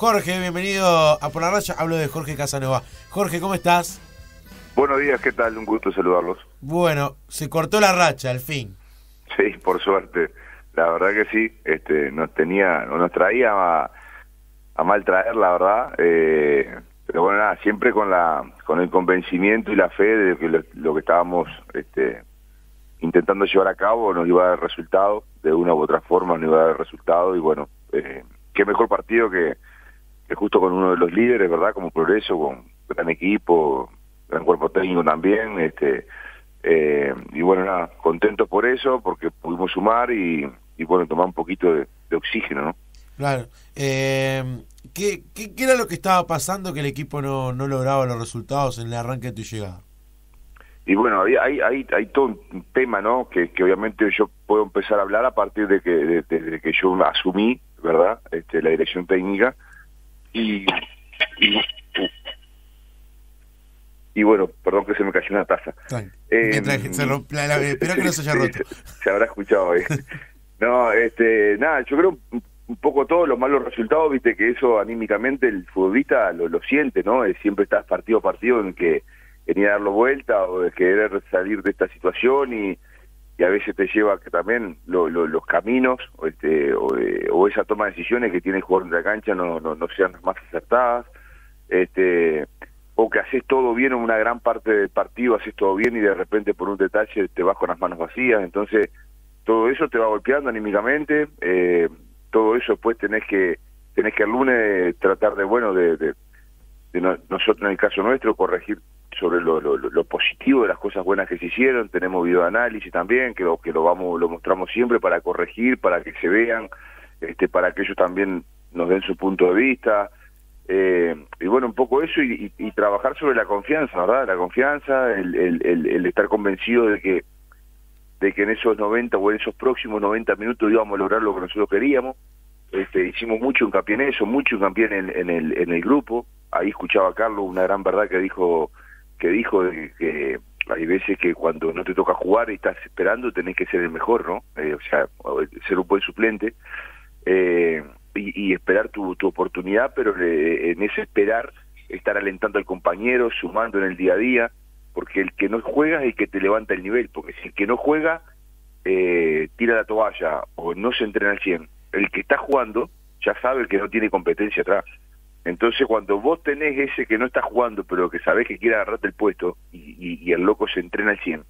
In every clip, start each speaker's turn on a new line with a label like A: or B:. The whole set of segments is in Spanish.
A: Jorge, bienvenido a Por la Raya. Hablo de Jorge Casanova. Jorge, ¿cómo estás?
B: Buenos días, ¿qué tal? Un gusto saludarlos.
A: Bueno, se cortó la racha al fin.
B: Sí, por suerte. La verdad que sí. Este, nos tenía, nos traía a, a mal traer, la verdad. Eh, pero bueno, nada, siempre con la, con el convencimiento y la fe de que lo, que estábamos, este, intentando llevar a cabo nos iba a dar resultado, de una u otra forma nos iba a dar resultado y bueno, eh, qué mejor partido que, justo con uno de los líderes, ¿verdad? Como Progreso, con gran equipo, gran cuerpo técnico también, este eh, y bueno, nada, contento por eso, porque pudimos sumar y, y bueno, tomar un poquito de, oxígeno, ¿no?
A: Claro. Eh, ¿qué, qué, era lo que estaba pasando que el equipo no, no lograba los resultados en el arranque de tu llegada?
B: Y bueno, hay, hay, hay, hay todo un tema, ¿no? Que, que obviamente yo puedo empezar a hablar a partir de que, de, que yo asumí, ¿verdad? Este, la dirección técnica. Y, y, y bueno, perdón que se me cayó una taza.
A: Eh, espero que no se haya roto.
B: Se, habrá escuchado. Eh. no, este, nada, yo creo un poco todos los malos resultados, viste que eso anímicamente el futbolista lo, lo siente, ¿no? siempre estás partido a partido en que venía a darlo vuelta o de querer salir de esta situación y, y a veces te lleva que también los caminos o, este, o, esa toma de decisiones que tiene el jugador en la cancha no, no, no sean más acertadas. Este, o que haces todo bien en una gran parte del partido, haces todo bien y de repente por un detalle te vas con las manos vacías, entonces todo eso te va golpeando anímicamente, eh, todo eso después tenés que tenés que el lunes tratar de, bueno, de, de, nosotros en el caso nuestro, corregir sobre lo, lo, positivo de las cosas buenas que se hicieron, tenemos videoanálisis también, que lo, que lo vamos, lo mostramos siempre para corregir, para que se vean, este, para que ellos también nos den su punto de vista, eh, y bueno, un poco eso y, trabajar sobre la confianza, ¿verdad? La confianza, el, el, el, estar convencido de que de que en esos 90 o en esos próximos 90 minutos íbamos a lograr lo que nosotros queríamos. Este, hicimos mucho hincapié en eso, mucho hincapié en, en, el, en el grupo. Ahí escuchaba a Carlos una gran verdad que dijo que dijo de que hay veces que cuando no te toca jugar y estás esperando tenés que ser el mejor, ¿no? Eh, o sea, ser un buen suplente. Eh, y, esperar tu, tu, oportunidad, pero en ese esperar estar alentando al compañero, sumando en el día a día, porque el que no juega es el que te levanta el nivel, porque si el que no juega eh, tira la toalla o no se entrena al 100, el que está jugando ya sabe que no tiene competencia atrás. Entonces cuando vos tenés ese que no está jugando, pero que sabés que quiere agarrarte el puesto y, y, el loco se entrena al 100,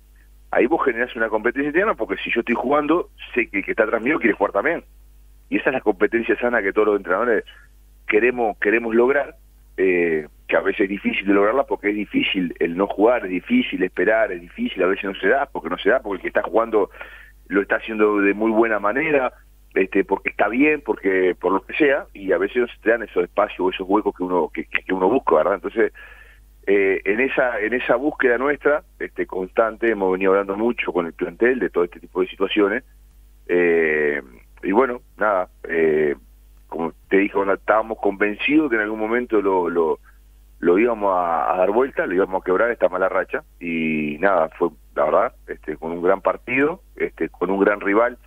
B: ahí vos generás una competencia interna porque si yo estoy jugando, sé que el que está atrás mío quiere jugar también. Y esa es la competencia sana que todos los entrenadores queremos queremos lograr eh, que a veces es difícil de lograrla porque es difícil el no jugar es difícil esperar es difícil a veces no se da porque no se da porque el que está jugando lo está haciendo de muy buena manera este porque está bien porque por lo que sea y a veces no se dan esos espacios o esos huecos que uno que, uno busca verdad entonces eh, en esa en esa búsqueda nuestra este constante hemos venido hablando mucho con el plantel de todo este tipo de situaciones eh, y bueno, nada, eh, como te dijo, estábamos convencidos que en algún momento lo, lo, lo íbamos a, dar vuelta, lo íbamos a quebrar esta mala racha y nada, fue la verdad, este, con un gran partido, este, con un gran rival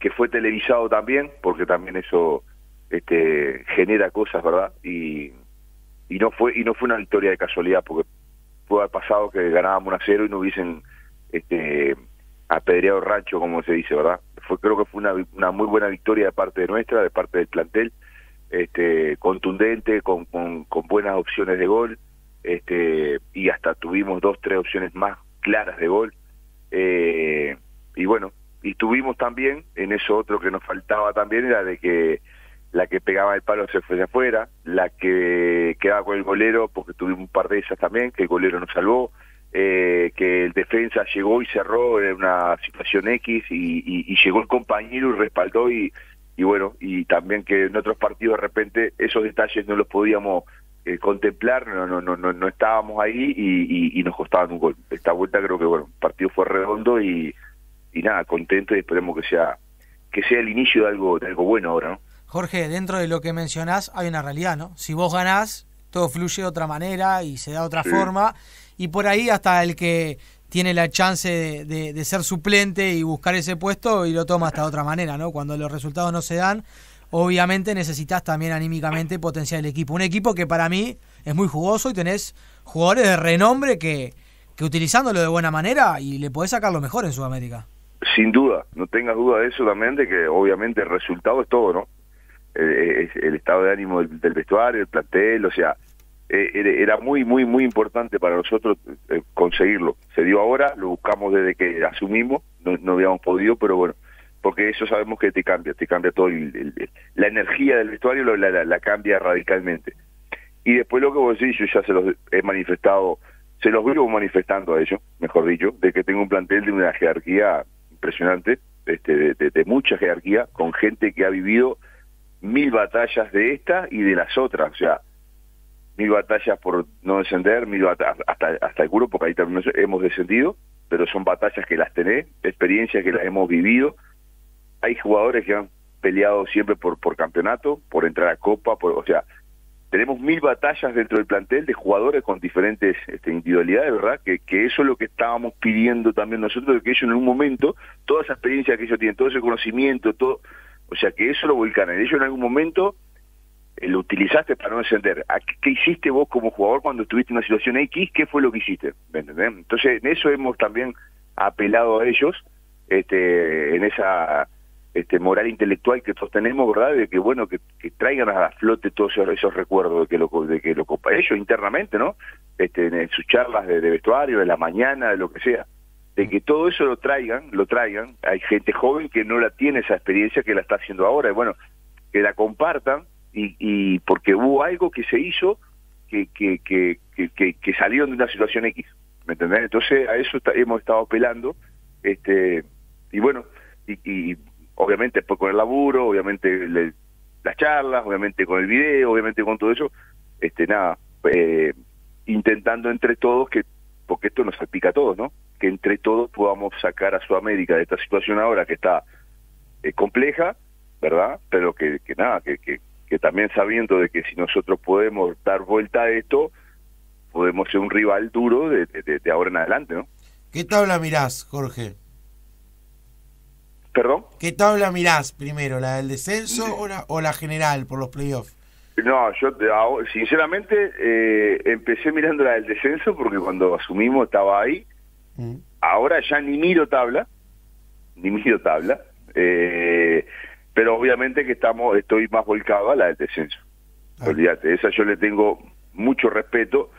B: que fue televisado también, porque también eso este, genera cosas, ¿verdad? Y, y no fue y no fue una victoria de casualidad, porque pudo haber pasado que ganábamos a cero y no hubiesen este, apedreado rancho, como se dice, ¿verdad? Fue, creo que fue una, una muy buena victoria de parte de nuestra, de parte del plantel, este, contundente, con, con, buenas opciones de gol, este, y hasta tuvimos dos, tres opciones más claras de gol. Eh, y bueno, y tuvimos también, en eso otro que nos faltaba también, era de que la que pegaba el palo se fue de afuera, la que quedaba con el golero, porque tuvimos un par de esas también, que el golero nos salvó, eh, que el defensa llegó y cerró en una situación X y, llegó el compañero y respaldó y, y bueno, y también que en otros partidos de repente esos detalles no los podíamos eh, contemplar, no, no, no, no, no estábamos ahí y, nos costaban un gol. Esta vuelta creo que bueno, el partido fue redondo y, y nada, contento y esperemos que sea que sea el inicio de algo de algo bueno ahora, ¿no?
C: Jorge, dentro de lo que mencionás hay una realidad, ¿no? Si vos ganás, todo fluye de otra manera y se da de otra forma y por ahí hasta el que tiene la chance de, ser suplente y buscar ese puesto y lo toma hasta de otra manera, ¿no? Cuando los resultados no se dan obviamente necesitas también anímicamente potenciar el equipo. Un equipo que para mí es muy jugoso y tenés jugadores de renombre que, que utilizándolo de buena manera y le podés sacar lo mejor en Sudamérica.
B: Sin duda, no tengas duda de eso también, de que obviamente el resultado es todo, ¿no? Eh, el estado de ánimo del, vestuario, el plantel, o sea, eh, era muy, muy, muy importante para nosotros eh, conseguirlo. Se dio ahora, lo buscamos desde que asumimos, no, habíamos podido, pero bueno, porque eso sabemos que te cambia, te cambia todo, la energía del vestuario la, la, cambia radicalmente. Y después lo que vos decís, yo ya se los he manifestado, se los vivo manifestando a ellos, mejor dicho, de que tengo un plantel de una jerarquía impresionante, este, de, mucha jerarquía, con gente que ha vivido mil batallas de esta y de las otras, o sea, mil batallas por no descender, mil hasta, hasta el culo, porque ahí también hemos descendido, pero son batallas que las tenés, experiencias que las hemos vivido. Hay jugadores que han peleado siempre por, por campeonato, por entrar a Copa, por, o sea, tenemos mil batallas dentro del plantel de jugadores con diferentes este, individualidades, ¿verdad? Que, que eso es lo que estábamos pidiendo también nosotros, de que ellos en un momento, toda esa experiencia que ellos tienen, todo ese conocimiento, todo, o sea, que eso lo volcaran. Ellos en algún momento eh, lo utilizaste para no descender. ¿Qué, hiciste vos como jugador cuando estuviste en una situación X? ¿Qué fue lo que hiciste? ¿Me entendés? Entonces, en eso hemos también apelado a ellos, este, en esa este, moral intelectual que todos tenemos, ¿verdad? De que, bueno, que, traigan a flote todos esos, recuerdos de que lo, de que lo ellos internamente, ¿no? Este, en sus charlas de, vestuario, de la mañana, de lo que sea. De que todo eso lo traigan, lo traigan. Hay gente joven que no la tiene esa experiencia que la está haciendo ahora. Y bueno, que la compartan y, y porque hubo algo que se hizo que, que, que, que, que salieron de una situación X. ¿Me entendés? Entonces a eso hemos estado apelando. Este, y bueno, y, y obviamente después con el laburo, obviamente las charlas, obviamente con el video, obviamente con todo eso, este nada, eh, intentando entre todos que, porque esto nos salpica a todos, ¿no? Que entre todos podamos sacar a Sudamérica de esta situación ahora que está eh, compleja, ¿verdad? Pero que, que nada, que, que, que también sabiendo de que si nosotros podemos dar vuelta a esto, podemos ser un rival duro de, de, de ahora en adelante, ¿no?
A: ¿Qué tabla mirás, Jorge?
B: ¿Perdón?
A: ¿Qué tabla mirás primero, la del descenso o la, o la general por los playoffs?
B: No, yo sinceramente eh, empecé mirando la del descenso porque cuando asumimos estaba ahí. Mm. Ahora ya ni miro tabla, ni miro tabla, eh, pero obviamente que estamos, estoy más volcado a la del descenso. Ah. Olvídate, esa yo le tengo mucho respeto,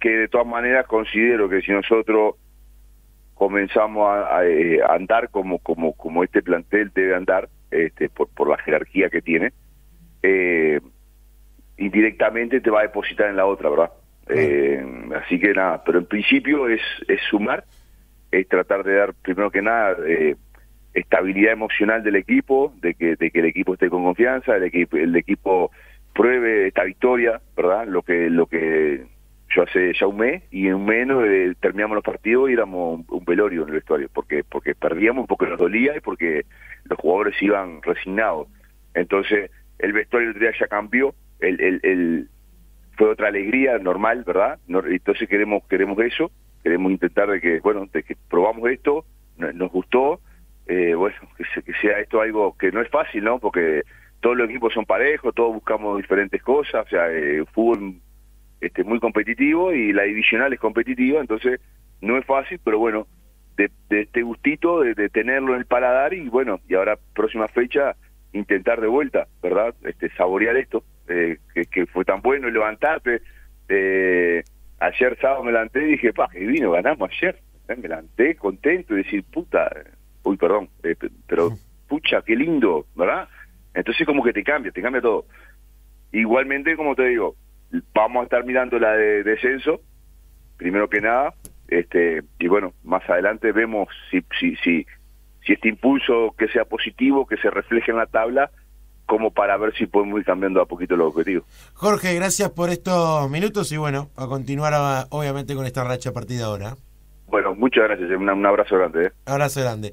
B: que de todas maneras considero que si nosotros comenzamos eh, a, andar como, como, como este plantel debe andar, este, por, por la jerarquía que tiene, eh, indirectamente te va a depositar en la otra, ¿verdad? Eh, así que nada, pero en principio es, es sumar, es tratar de dar, primero que nada, estabilidad emocional del equipo, de que, de que el equipo esté con confianza, el equipo, el equipo pruebe esta victoria, ¿verdad? Lo que, lo que yo hace ya un mes y en un mes eh, terminamos los partidos y éramos un, velorio en el vestuario porque porque perdíamos porque nos dolía y porque los jugadores iban resignados. Entonces el vestuario el día ya cambió el, el, el, fue otra alegría normal verdad entonces queremos queremos eso queremos intentar de que bueno de que probamos esto nos gustó eh, bueno que, sea esto algo que no es fácil no porque todos los equipos son parejos todos buscamos diferentes cosas o sea eh, fútbol este, muy competitivo y la divisional es competitiva, entonces no es fácil, pero bueno, de, este gustito de, tenerlo en el paladar y bueno, y ahora próxima fecha intentar de vuelta, ¿verdad? Este, saborear esto, eh, que, fue tan bueno levantarte. Eh, ayer sábado me levanté y dije, pa, que vino, ganamos ayer. Me levanté contento y decir, puta, uy, perdón, eh, pero pucha, qué lindo, ¿verdad? Entonces como que te cambia, te cambia todo. Igualmente, como te digo, vamos a estar mirando la de descenso, primero que nada, este y bueno, más adelante vemos si, si, si, si este impulso que sea positivo, que se refleje en la tabla, como para ver si podemos ir cambiando a poquito los objetivos.
A: Jorge, gracias por estos minutos y bueno, a continuar obviamente con esta racha partida ahora.
B: Bueno, muchas gracias, un, abrazo grande. ¿eh?
A: Abrazo grande.